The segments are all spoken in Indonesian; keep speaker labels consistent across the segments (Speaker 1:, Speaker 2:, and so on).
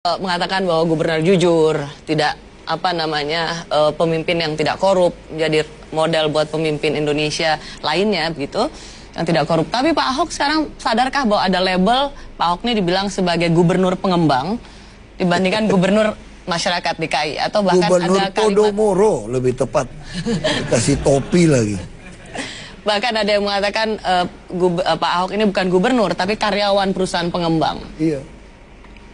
Speaker 1: Eh, mengatakan bahwa gubernur jujur, tidak apa namanya eh, pemimpin yang tidak korup, jadi model buat pemimpin Indonesia lainnya begitu yang tidak korup. Tapi Pak Ahok sekarang sadarkah bahwa ada label Pak Ahok ini dibilang sebagai gubernur pengembang dibandingkan gubernur masyarakat DKI atau bahkan
Speaker 2: Gubernur
Speaker 1: ada kalimat
Speaker 2: Podomoro lebih tepat. Kasih topi lagi.
Speaker 1: bahkan ada yang mengatakan gub- eh, Pak Ahok ini bukan gubernur tapi karyawan perusahaan pengembang.
Speaker 2: Iya.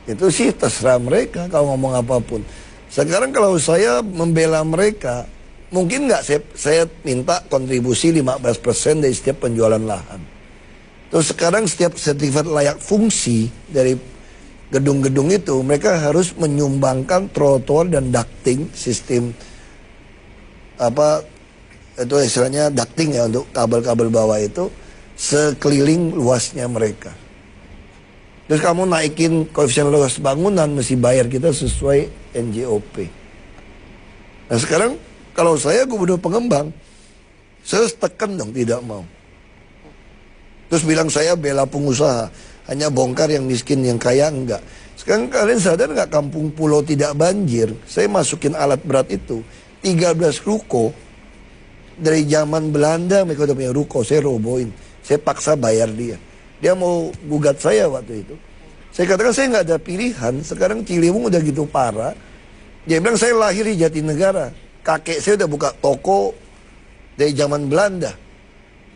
Speaker 2: Itu sih terserah mereka kalau ngomong apa pun. Sekarang kalau saya membela mereka, mungkin nggak saya, saya minta kontribusi 15% dari setiap penjualan lahan. Terus sekarang setiap sertifikat layak fungsi dari gedung-gedung itu, mereka harus menyumbangkan trotoar dan ducting sistem apa itu istilahnya ducting ya untuk kabel-kabel bawah itu sekeliling luasnya mereka. Terus kamu naikin koefisien luas bangunan mesti bayar kita sesuai NJOP. Nah sekarang kalau saya gubernur pengembang, saya tekan dong tidak mau. Terus bilang saya bela pengusaha, hanya bongkar yang miskin yang kaya enggak. Sekarang kalian sadar nggak kampung pulau tidak banjir? Saya masukin alat berat itu 13 ruko dari zaman Belanda mereka udah punya ruko, saya roboin. Saya paksa bayar dia. Dia mau gugat saya waktu itu. Saya katakan saya nggak ada pilihan. Sekarang Ciliwung udah gitu parah. Dia bilang saya lahir di Jatinegara. Kakek saya udah buka toko dari zaman Belanda.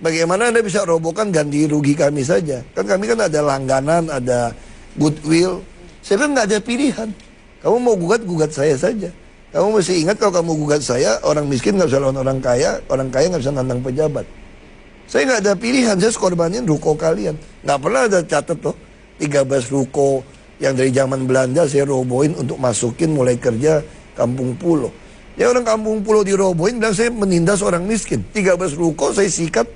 Speaker 2: Bagaimana Anda bisa robohkan ganti rugi kami saja? Kan kami kan ada langganan, ada goodwill. Saya bilang nggak ada pilihan. Kamu mau gugat, gugat saya saja. Kamu mesti ingat kalau kamu gugat saya, orang miskin nggak bisa lawan orang kaya, orang kaya nggak bisa nantang pejabat. Saya nggak ada pilihan, saya korbanin ruko kalian. Nggak pernah ada catat tuh, 13 ruko yang dari zaman Belanda saya robohin untuk masukin mulai kerja kampung pulau. Ya orang kampung pulau dirobohin bilang saya menindas orang miskin. 13 ruko saya sikat,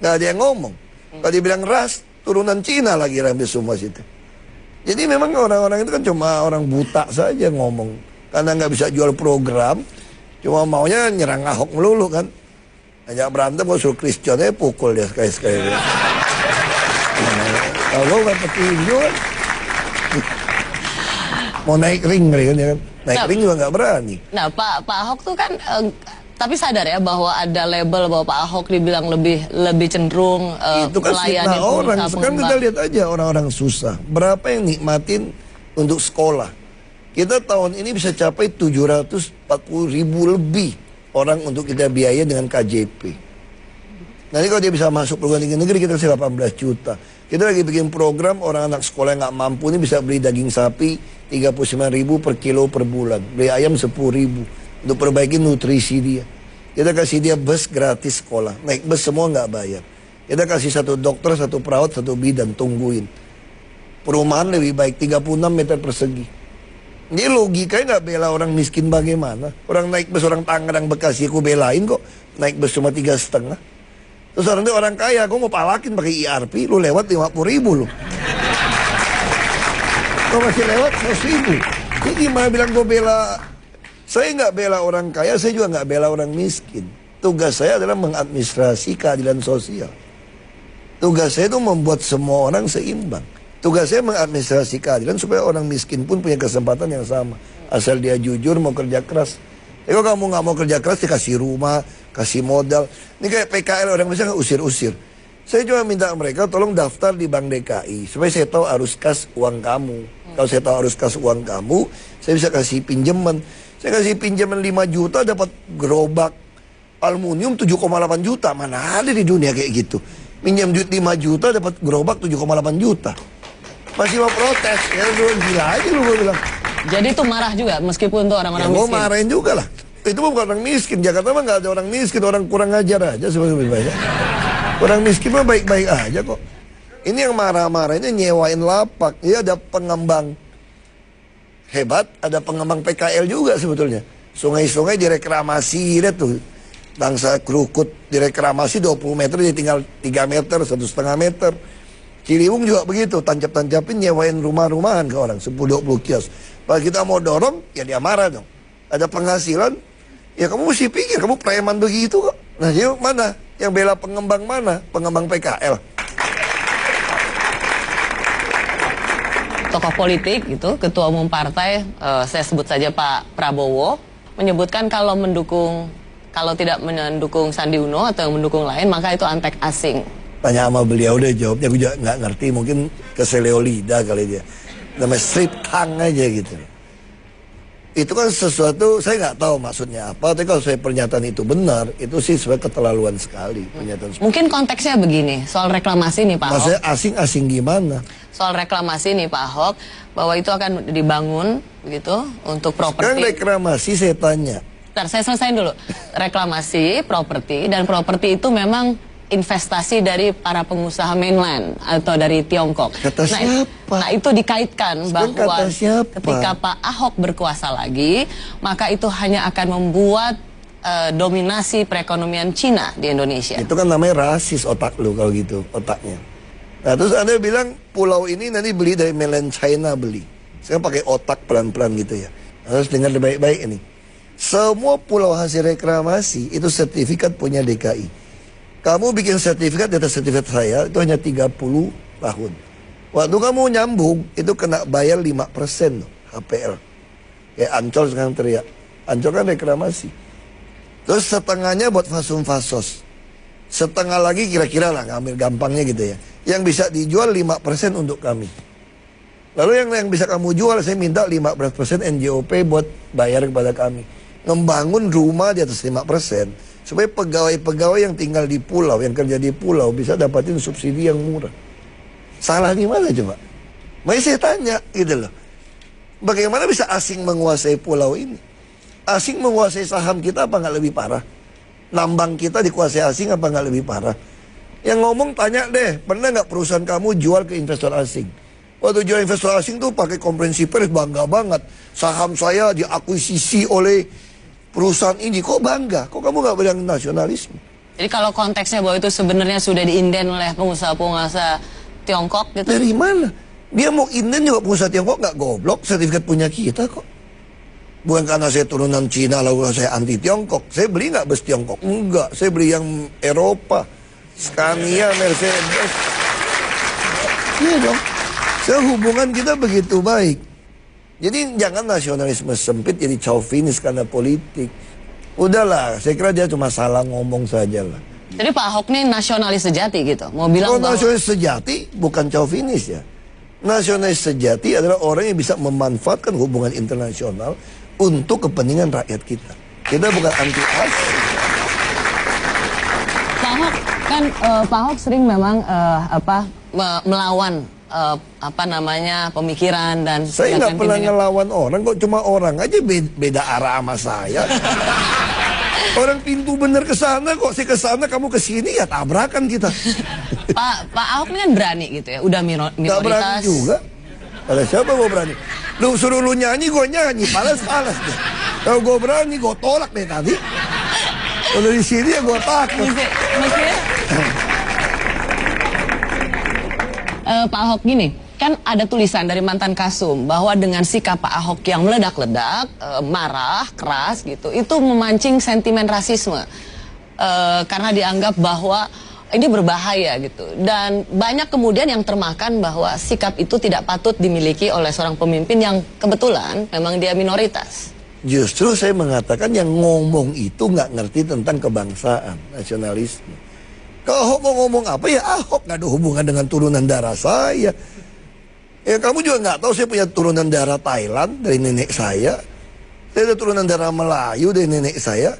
Speaker 2: nggak ada yang ngomong. Kalau dibilang ras, turunan Cina lagi ramai semua situ. Jadi memang orang-orang itu kan cuma orang buta saja ngomong. Karena nggak bisa jual program, cuma maunya nyerang Ahok melulu kan. Ajak berantem, mau suruh Christian aja pukul dia sekali-sekali. Kalau nggak petinju kan. Mau naik ring kan ya kan. Naik
Speaker 1: Nah.
Speaker 2: ring juga nggak berani.
Speaker 1: Nah, Pak Pak Ahok tuh kan eh, tapi sadar ya bahwa ada label bahwa Pak Ahok dibilang lebih lebih cenderung eh,
Speaker 2: itu kan
Speaker 1: melayani
Speaker 2: orang. Sekarang kita lihat aja orang-orang susah. Berapa yang nikmatin untuk sekolah. Kita tahun ini bisa capai 740 ribu lebih orang untuk kita biaya dengan KJP. Nanti kalau dia bisa masuk perguruan tinggi negeri kita kasih 18 juta. Kita lagi bikin program orang anak sekolah yang nggak mampu ini bisa beli daging sapi 39 ribu per kilo per bulan. Beli ayam 10 ribu untuk perbaiki nutrisi dia. Kita kasih dia bus gratis sekolah. Naik bus semua nggak bayar. Kita kasih satu dokter, satu perawat, satu bidan, tungguin. Perumahan lebih baik 36 meter persegi. Ini logikanya nggak bela orang miskin bagaimana? Orang naik bus orang Tangerang Bekasi aku belain kok. Naik bus cuma tiga setengah. Terus orang orang kaya, aku mau palakin pakai IRP, lu lewat 50 ribu lu. Kau masih lewat 100 ribu. Ini gimana bilang gue bela? Saya nggak bela orang kaya, saya juga nggak bela orang miskin. Tugas saya adalah mengadministrasi keadilan sosial. Tugas saya itu membuat semua orang seimbang. Tugas saya mengadministrasi keadilan supaya orang miskin pun punya kesempatan yang sama. Asal dia jujur mau kerja keras. Tapi kalau kamu nggak mau kerja keras, dikasih rumah, kasih modal. Ini kayak PKL orang bisa nggak usir-usir. Saya cuma minta mereka tolong daftar di Bank DKI supaya saya tahu arus kas uang kamu. Kalau saya tahu arus kas uang kamu, saya bisa kasih pinjaman. Saya kasih pinjaman 5 juta dapat gerobak aluminium 7,8 juta. Mana ada di dunia kayak gitu. Minjam duit 5 juta dapat gerobak 7,8 juta. Masih mau protes. Ya lu gila aja lu gue bilang.
Speaker 1: Jadi itu marah juga meskipun tuh
Speaker 2: Ya
Speaker 1: orang-orang
Speaker 2: gue
Speaker 1: miskin.
Speaker 2: marahin juga lah. Itu bukan orang miskin. Jakarta mah nggak ada orang miskin. Orang kurang ajar aja sebagai banyak. Orang miskin mah baik-baik aja kok. Ini yang marah-marah ini nyewain lapak. Iya ada pengembang hebat, ada pengembang PKL juga sebetulnya. Sungai-sungai direklamasi, lihat tuh. Bangsa kerukut direklamasi 20 meter jadi tinggal 3 meter, satu setengah meter. Ciliwung juga begitu, tancap-tancapin nyewain rumah-rumahan ke orang, 10-20 kios. Kalau kita mau dorong, ya dia marah dong. Ada penghasilan, ya kamu mesti pikir, kamu preman begitu kok. Nah, yuk mana? Yang bela pengembang mana? Pengembang PKL.
Speaker 1: tokoh politik gitu, ketua umum partai, uh, saya sebut saja Pak Prabowo, menyebutkan kalau mendukung kalau tidak mendukung Sandi Uno atau yang mendukung lain maka itu antek asing.
Speaker 2: Tanya sama beliau deh jawabnya gue juga nggak ngerti mungkin keseleo lidah kali dia. Namanya strip tang aja gitu. Itu kan sesuatu saya nggak tahu maksudnya apa. Tapi kalau saya pernyataan itu benar, itu sih sebenarnya keterlaluan sekali pernyataan.
Speaker 1: Mungkin konteksnya begini soal reklamasi nih Pak Ahok.
Speaker 2: Maksudnya asing-asing gimana?
Speaker 1: Soal reklamasi nih Pak Ahok bahwa itu akan dibangun gitu untuk properti.
Speaker 2: Sekarang reklamasi saya tanya.
Speaker 1: Bentar, saya selesaiin dulu. Reklamasi properti dan properti itu memang investasi dari para pengusaha mainland atau dari Tiongkok.
Speaker 2: Kata
Speaker 1: nah,
Speaker 2: siapa?
Speaker 1: Nah itu dikaitkan
Speaker 2: Sekarang
Speaker 1: bahwa ketika Pak Ahok berkuasa lagi, maka itu hanya akan membuat uh, dominasi perekonomian Cina di Indonesia.
Speaker 2: Itu kan namanya rasis otak lu kalau gitu, otaknya. Nah terus Anda bilang pulau ini nanti beli dari mainland China beli. Sekarang pakai otak pelan-pelan gitu ya. Harus dengar baik-baik ini. Semua pulau hasil reklamasi itu sertifikat punya DKI. Kamu bikin sertifikat di atas sertifikat saya itu hanya 30 tahun. Waktu kamu nyambung itu kena bayar 5% loh, HPL. Kayak Ancol sekarang teriak. Ancol kan reklamasi. Terus setengahnya buat fasum fasos. Setengah lagi kira-kira lah ngambil gampangnya gitu ya. Yang bisa dijual 5% untuk kami. Lalu yang yang bisa kamu jual saya minta 15% NJOP buat bayar kepada kami. Ngembangun rumah di atas 5% supaya pegawai-pegawai yang tinggal di pulau, yang kerja di pulau bisa dapatin subsidi yang murah. Salah di mana coba? Makanya saya tanya gitu loh. Bagaimana bisa asing menguasai pulau ini? Asing menguasai saham kita apa nggak lebih parah? Nambang kita dikuasai asing apa nggak lebih parah? Yang ngomong tanya deh, pernah nggak perusahaan kamu jual ke investor asing? Waktu jual investor asing tuh pakai konferensi pers bangga banget. Saham saya diakuisisi oleh perusahaan ini kok bangga? Kok kamu nggak bilang nasionalisme?
Speaker 1: Jadi kalau konteksnya bahwa itu sebenarnya sudah diinden oleh pengusaha-pengusaha Tiongkok gitu?
Speaker 2: Dari mana? Dia mau inden juga pengusaha Tiongkok nggak goblok, sertifikat punya kita kok. Bukan karena saya turunan Cina lalu saya anti Tiongkok. Saya beli nggak bus Tiongkok? Enggak, saya beli yang Eropa. Scania, Mercedes. Iya dong. Saya hubungan kita begitu baik. Jadi jangan nasionalisme sempit jadi chauvinis karena politik. Udahlah, saya kira dia cuma salah ngomong saja lah.
Speaker 1: Jadi Pak Ahok ini nasionalis sejati gitu, mau bilang
Speaker 2: Kalau
Speaker 1: bahwa...
Speaker 2: nasionalis sejati bukan chauvinis ya. Nasionalis sejati adalah orang yang bisa memanfaatkan hubungan internasional untuk kepentingan rakyat kita. Kita bukan anti asing.
Speaker 1: Pak Ahok kan uh, Pak Ahok sering memang uh, apa me melawan uh, apa namanya pemikiran dan
Speaker 2: Saya nggak pernah ngelawan orang kok cuma orang aja beda, beda arah sama saya. orang pintu bener ke sana kok saya ke sana kamu ke sini ya tabrakan kita.
Speaker 1: Pak Pak Ahok ini kan berani gitu ya, udah minor, minoritas.
Speaker 2: Gak berani juga. Ada siapa gue berani? Lu suruh lu nyanyi gue nyanyi, palas-palas deh. Kalau gue berani gue tolak deh tadi. Kalau di sini ya gue takut.
Speaker 1: Maksudnya, uh, Pak Ahok gini, kan ada tulisan dari mantan Kasum bahwa dengan sikap Pak Ahok yang meledak-ledak, uh, marah, keras gitu, itu memancing sentimen rasisme. Uh, karena dianggap bahwa ini berbahaya gitu. Dan banyak kemudian yang termakan bahwa sikap itu tidak patut dimiliki oleh seorang pemimpin yang kebetulan memang dia minoritas.
Speaker 2: Justru saya mengatakan yang ngomong itu nggak ngerti tentang kebangsaan, nasionalisme. Kalau Ahok mau ngomong apa ya Ahok nggak ada hubungan dengan turunan darah saya. Ya kamu juga nggak tahu saya punya turunan darah Thailand dari nenek saya. Saya ada turunan darah Melayu dari nenek saya.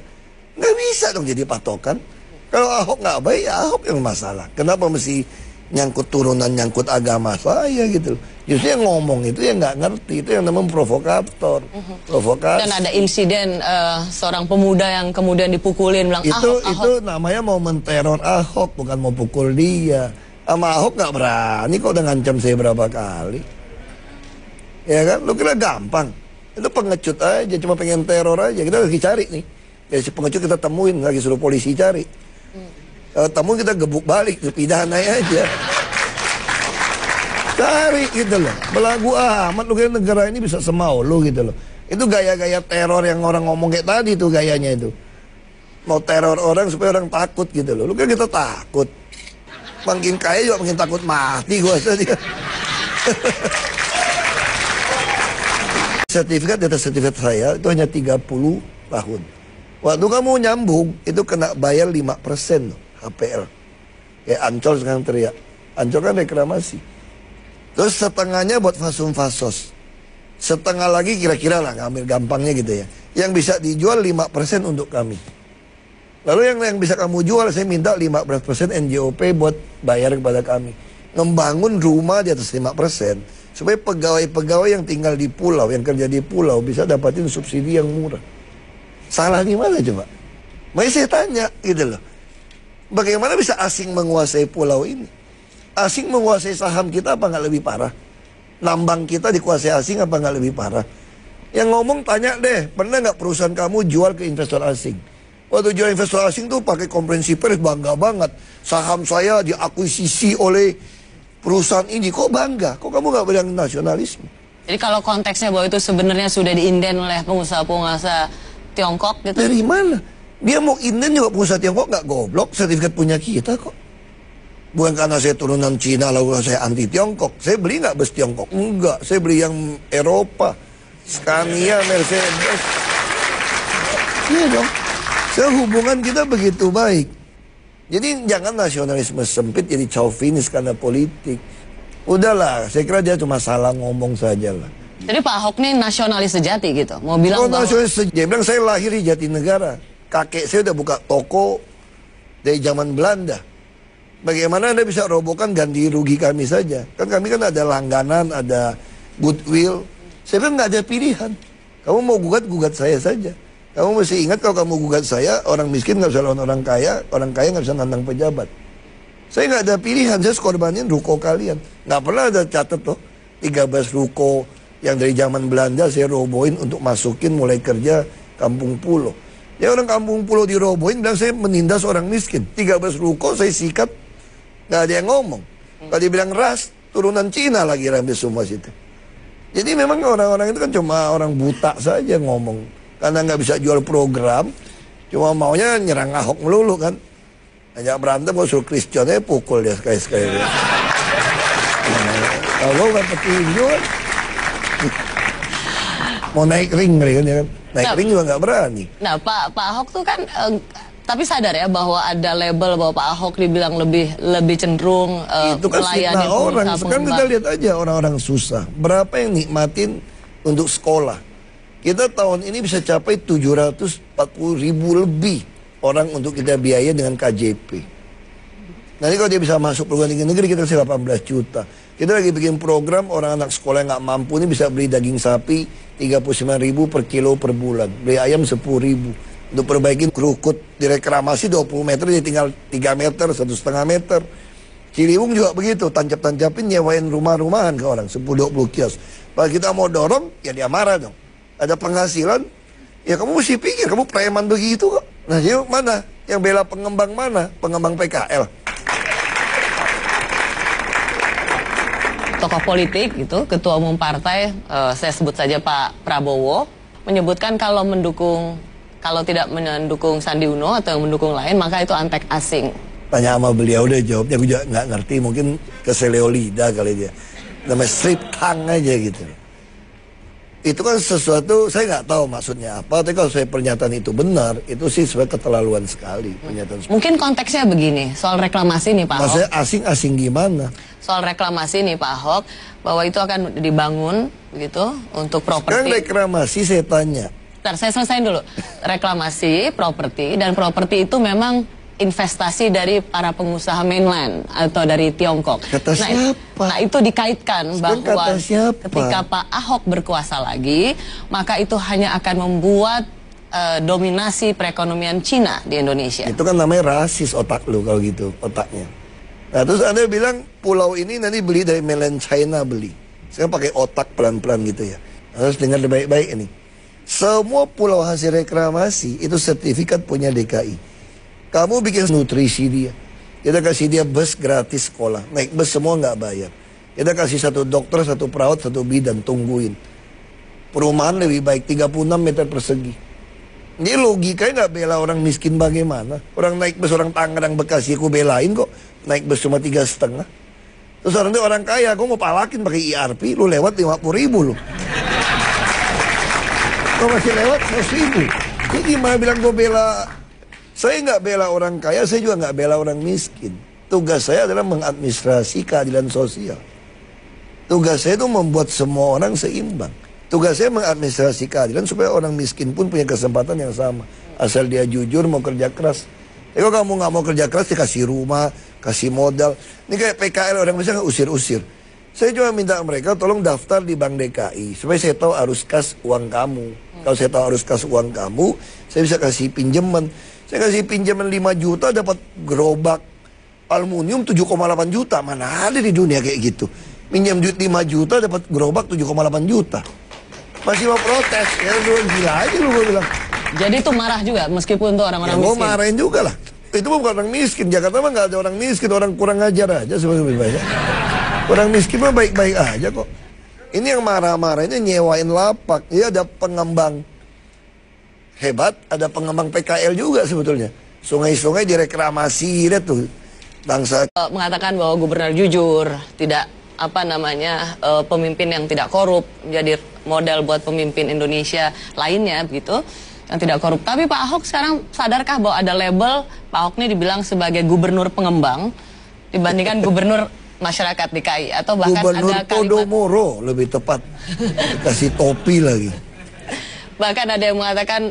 Speaker 2: Nggak bisa dong jadi patokan. Kalau Ahok nggak baik ya Ahok yang masalah. Kenapa mesti nyangkut turunan, nyangkut agama saya gitu. Justru yang ngomong itu yang nggak ngerti, itu yang namanya provokator, provokasi.
Speaker 1: Dan ada insiden uh, seorang pemuda yang kemudian dipukulin bilang
Speaker 2: itu
Speaker 1: Ahok, Ahok.
Speaker 2: itu namanya mau menteror Ahok bukan mau pukul dia. Sama Ahok nggak berani kok udah ngancam saya berapa kali. Ya kan, lu kira gampang. Itu pengecut aja, cuma pengen teror aja. Kita lagi cari nih. Ya si pengecut kita temuin, lagi suruh polisi cari. Kalau temu kita gebuk balik, pidana aja. Cari gitu loh. Belagu amat lu kira negara ini bisa semau lu gitu loh. Itu gaya-gaya teror yang orang ngomong kayak tadi tuh gayanya itu. Mau teror orang supaya orang takut gitu loh. Lu kira kita takut. Makin kaya juga makin takut mati gua tadi. sertifikat data sertifikat saya itu hanya 30 tahun. Waktu kamu nyambung itu kena bayar 5% loh, HPL. Kayak Ancol sekarang teriak. Ancol kan reklamasi. Terus setengahnya buat fasum fasos. Setengah lagi kira-kira lah ngambil gampangnya gitu ya. Yang bisa dijual 5% untuk kami. Lalu yang yang bisa kamu jual saya minta 15% NJOP buat bayar kepada kami. Membangun rumah di atas 5% supaya pegawai-pegawai yang tinggal di pulau, yang kerja di pulau bisa dapatin subsidi yang murah. Salah di mana coba? Makanya saya tanya gitu loh. Bagaimana bisa asing menguasai pulau ini? Asing menguasai saham kita apa nggak lebih parah? Nambang kita dikuasai asing apa nggak lebih parah? Yang ngomong tanya deh, pernah nggak perusahaan kamu jual ke investor asing? Waktu jual investor asing tuh pakai konferensi pers bangga banget. Saham saya diakuisisi oleh perusahaan ini. Kok bangga? Kok kamu nggak bilang nasionalisme?
Speaker 1: Jadi kalau konteksnya bahwa itu sebenarnya sudah diinden oleh pengusaha-pengusaha Tiongkok gitu.
Speaker 2: Dari mana? Dia mau inden juga pengusaha Tiongkok nggak goblok. Sertifikat punya kita kok. Bukan karena saya turunan Cina lalu saya anti Tiongkok. Saya beli nggak bus Tiongkok? Enggak. Saya beli yang Eropa. Scania, Mercedes. Iya dong. Sehubungan kita begitu baik. Jadi jangan nasionalisme sempit jadi chauvinis karena politik. Udahlah, saya kira dia cuma salah ngomong saja lah.
Speaker 1: Jadi Pak Ahok ini nasionalis sejati gitu. Mau bilang
Speaker 2: Oh,
Speaker 1: bahwa
Speaker 2: nasionalis sejati. Dia bilang saya lahir di Jatinegara. Kakek saya udah buka toko dari zaman Belanda. Bagaimana Anda bisa robohkan ganti rugi kami saja? Kan kami kan ada langganan, ada goodwill. Saya bilang nggak ada pilihan. Kamu mau gugat, gugat saya saja. Kamu mesti ingat kalau kamu gugat saya, orang miskin nggak bisa lawan orang kaya, orang kaya nggak bisa nantang pejabat. Saya nggak ada pilihan, saya korbanin ruko kalian. Nggak pernah ada catat tuh, 13 ruko yang dari zaman Belanda saya robohin untuk masukin mulai kerja kampung pulau. Ya orang kampung pulau dirobohin bilang saya menindas orang miskin. 13 ruko saya sikat, nggak ada yang ngomong. Kalau dibilang ras, turunan Cina lagi ramai semua situ. Jadi memang orang-orang itu kan cuma orang buta saja ngomong. Karena nggak bisa jual program, cuma maunya nyerang Ahok melulu kan. Hanya berantem, mau suruh Christiannya pukul dia sekali-sekali. Kalau nggak petinju kan. Mau naik ring kan ya kan. Naik
Speaker 1: Nah.
Speaker 2: ring juga nggak berani.
Speaker 1: Nah, Pak Pak Ahok tuh kan eh, tapi sadar ya bahwa ada label bahwa Pak Ahok dibilang lebih lebih cenderung
Speaker 2: itu kan
Speaker 1: melayani
Speaker 2: orang. Sekarang kita lihat aja orang-orang susah. Berapa yang nikmatin untuk sekolah? Kita tahun ini bisa capai 740 ribu lebih orang untuk kita biaya dengan KJP. Nanti kalau dia bisa masuk perguruan tinggi negeri kita kasih 18 juta. Kita lagi bikin program orang anak sekolah yang nggak mampu ini bisa beli daging sapi 39 ribu per kilo per bulan. Beli ayam 10 ribu. Untuk perbaikin kerukut di reklamasi 20 meter jadi tinggal 3 meter, satu setengah meter. Ciliwung juga begitu, tancap-tancapin nyewain rumah-rumahan ke orang, 10-20 kios. Kalau kita mau dorong, ya dia marah dong. Ada penghasilan, ya kamu mesti pikir, kamu preman begitu kok. Nah, yuk mana? Yang bela pengembang mana? Pengembang PKL.
Speaker 1: tokoh politik gitu, ketua umum partai, eh, saya sebut saja Pak Prabowo, menyebutkan kalau mendukung kalau tidak mendukung Sandi Uno atau yang mendukung lain maka itu antek asing.
Speaker 2: Tanya sama beliau deh jawabnya, juga nggak ngerti, mungkin keseleo lidah kali dia. Namanya strip tongue aja gitu. Itu kan sesuatu, saya nggak tahu maksudnya apa, tapi kalau saya pernyataan itu benar, itu sih sebenarnya keterlaluan sekali pernyataan seperti
Speaker 1: Mungkin konteksnya begini, soal reklamasi nih Pak Ahok.
Speaker 2: Maksudnya asing-asing gimana?
Speaker 1: Soal reklamasi nih Pak Ahok, bahwa itu akan dibangun gitu untuk properti.
Speaker 2: reklamasi saya tanya,
Speaker 1: Bentar, saya selesaiin dulu. Reklamasi, properti, dan properti itu memang investasi dari para pengusaha mainland atau dari Tiongkok.
Speaker 2: Kata
Speaker 1: nah,
Speaker 2: siapa?
Speaker 1: Nah itu dikaitkan
Speaker 2: Sekarang
Speaker 1: bahwa ketika Pak Ahok berkuasa lagi, maka itu hanya akan membuat eh, dominasi perekonomian Cina di Indonesia.
Speaker 2: itu kan namanya rasis otak lu kalau gitu, otaknya. Nah terus anda bilang pulau ini nanti beli dari mainland China beli. Saya pakai otak pelan-pelan gitu ya. Harus dengar baik-baik ini. Semua pulau hasil reklamasi itu sertifikat punya DKI. Kamu bikin nutrisi dia. Kita kasih dia bus gratis sekolah. Naik bus semua nggak bayar. Kita kasih satu dokter, satu perawat, satu bidan. Tungguin. Perumahan lebih baik 36 meter persegi. Ini logikanya nggak bela orang miskin bagaimana? Orang naik bus orang Tangerang Bekasi aku belain kok. Naik bus cuma tiga setengah. Terus orang orang kaya, aku mau palakin pakai IRP, lu lewat 50 ribu lu. Kalau masih lewat, seratus ribu. Jadi gimana bilang gue bela... Saya nggak bela orang kaya, saya juga nggak bela orang miskin. Tugas saya adalah mengadministrasi keadilan sosial. Tugas saya itu membuat semua orang seimbang. Tugas saya mengadministrasi keadilan supaya orang miskin pun punya kesempatan yang sama. Asal dia jujur mau kerja keras. Tapi kalau kamu nggak mau kerja keras, dikasih rumah, kasih modal. Ini kayak PKL orang nggak usir-usir. Saya cuma minta mereka tolong daftar di Bank DKI supaya saya tahu arus kas uang kamu. Kalau saya tahu arus kas uang kamu, saya bisa kasih pinjaman. Saya kasih pinjaman 5 juta dapat gerobak aluminium 7,8 juta. Mana ada di dunia kayak gitu. Minjam duit 5 juta dapat gerobak 7,8 juta. Masih mau protes. Ya lu gila aja lu bilang.
Speaker 1: Jadi itu marah juga meskipun tuh
Speaker 2: Ya
Speaker 1: orang-orang
Speaker 2: gua
Speaker 1: miskin.
Speaker 2: marahin juga lah. Itu bukan orang miskin. Jakarta mah nggak ada orang miskin. Orang kurang ajar aja sebagai banyak. Orang miskin mah baik-baik aja kok. Ini yang marah-marah ini nyewain lapak. Ini ada pengembang hebat, ada pengembang PKL juga sebetulnya. Sungai-sungai direklamasi, lihat tuh. Bangsa
Speaker 1: Eh, mengatakan bahwa gubernur jujur, tidak apa namanya eh, pemimpin yang tidak korup, jadi model buat pemimpin Indonesia lainnya begitu yang tidak korup. Tapi Pak Ahok sekarang sadarkah bahwa ada label Pak Ahok ini dibilang sebagai gubernur pengembang dibandingkan gubernur masyarakat DKI atau bahkan
Speaker 2: Gubernur
Speaker 1: ada kalimat
Speaker 2: Podomoro lebih tepat. Kasih topi lagi.
Speaker 1: bahkan ada yang mengatakan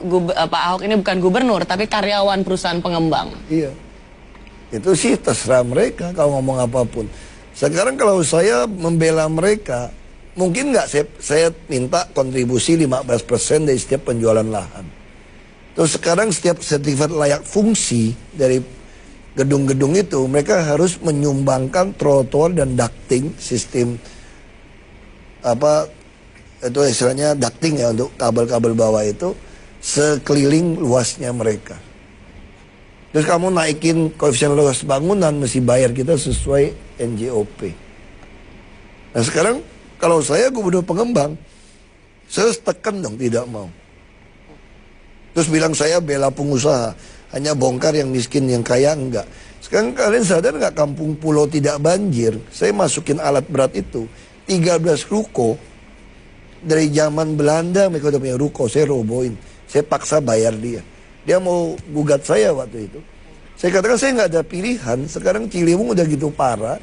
Speaker 1: gub- eh, Pak Ahok ini bukan gubernur tapi karyawan perusahaan pengembang.
Speaker 2: Iya. Itu sih terserah mereka kalau ngomong apa pun. Sekarang kalau saya membela mereka, mungkin nggak saya, saya minta kontribusi 15% dari setiap penjualan lahan. Terus sekarang setiap sertifikat layak fungsi dari gedung-gedung itu, mereka harus menyumbangkan trotoar dan ducting sistem apa itu istilahnya ducting ya untuk kabel-kabel bawah itu sekeliling luasnya mereka. Terus kamu naikin koefisien luas bangunan mesti bayar kita sesuai NJOP. Nah sekarang kalau saya gubernur pengembang, saya tekan dong tidak mau. Terus bilang saya bela pengusaha, hanya bongkar yang miskin yang kaya enggak. Sekarang kalian sadar nggak kampung pulau tidak banjir? Saya masukin alat berat itu 13 ruko dari zaman Belanda mereka udah punya ruko, saya roboin. Saya paksa bayar dia. Dia mau gugat saya waktu itu. Saya katakan saya nggak ada pilihan. Sekarang Ciliwung udah gitu parah.